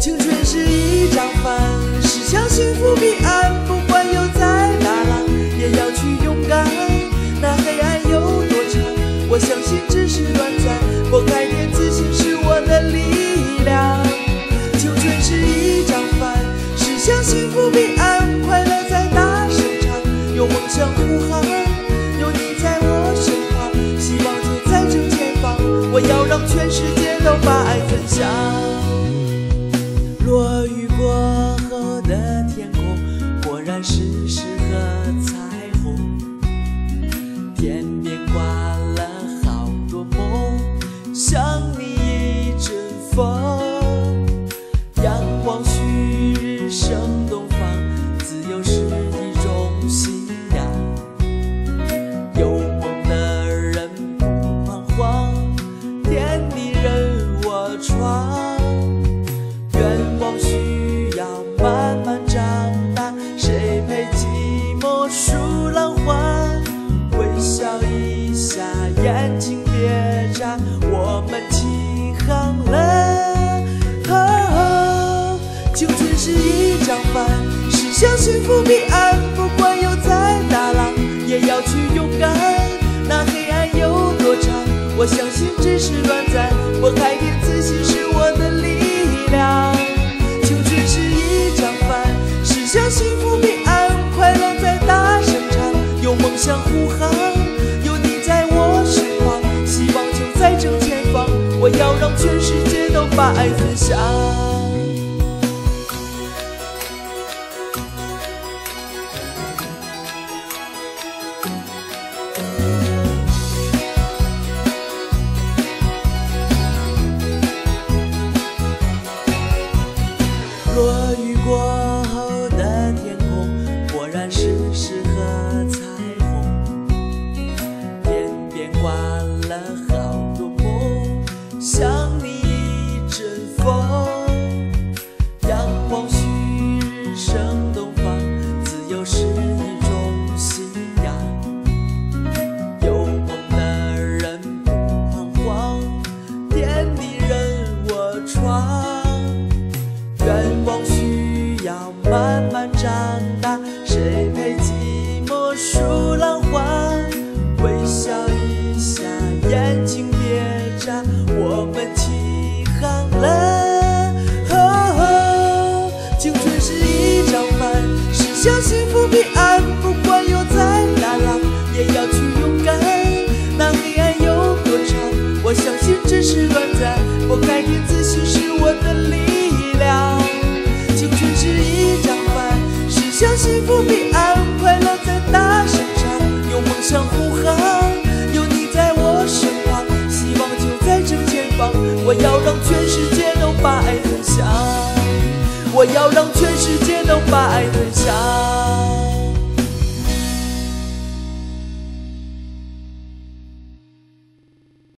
青春是一张帆，驶向幸福彼岸。不管有再大浪，也要去勇敢。那黑暗有多长，我相信只是短暂。拨开点自信是我的力量。青春是一张帆，驶向幸福彼岸。快乐在大声唱，有梦想呼喊，有你在我身旁，希望就在正前方。我要让全世界都把爱分享。雨过后的天空，果然是适合彩虹。天边挂了好多梦，像你一阵风。阳光旭日升东方，自由是一种信仰。有梦的人不彷徨，天地任我闯。谁陪寂寞数浪花？微笑一下，眼睛别眨，我们起航了。哦，青春是一张帆，驶向幸福彼岸。不管有再大浪，也要去勇敢。那黑我要让全世界都把爱分享。落雨过后的天空，果然是慢慢长大，谁陪寂寞数浪花？微笑一下，眼睛别眨，我们起航了。青春是一张帆，驶向幸福彼岸。不管有再大浪，也要去勇敢。那黑暗有多长，我相信只是短暂。拨开点自信是我的力向幸福彼岸。快乐在大声唱，有梦想呼喊，有你在我身旁，希望就在正前方。我要让全世界都把爱分享，我要让全世界都把爱分享。